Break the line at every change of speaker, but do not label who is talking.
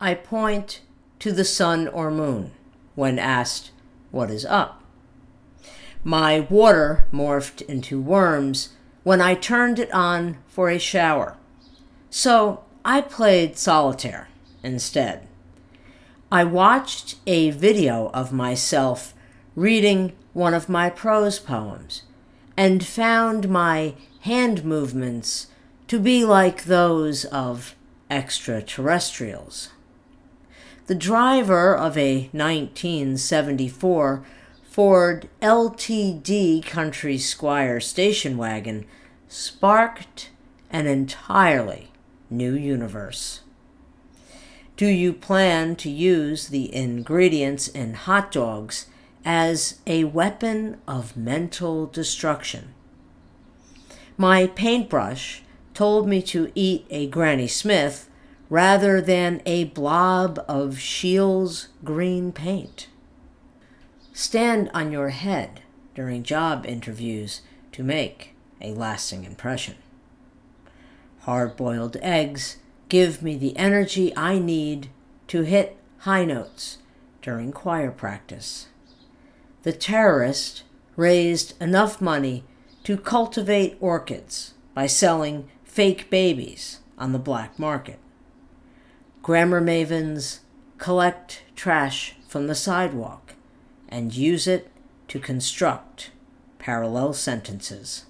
I point to the sun or moon when asked what is up. My water morphed into worms when I turned it on for a shower. So I played solitaire instead. I watched a video of myself reading one of my prose poems and found my hand movements to be like those of extraterrestrials. The driver of a 1974 Ford LTD Country Squire station wagon sparked an entirely new universe. Do you plan to use the ingredients in hot dogs as a weapon of mental destruction? My paintbrush told me to eat a Granny Smith rather than a blob of Scheele's green paint. Stand on your head during job interviews to make a lasting impression. Hard boiled eggs give me the energy I need to hit high notes during choir practice. The terrorist raised enough money to cultivate orchids by selling fake babies on the black market. Grammar mavens collect trash from the sidewalk and use it to construct parallel sentences.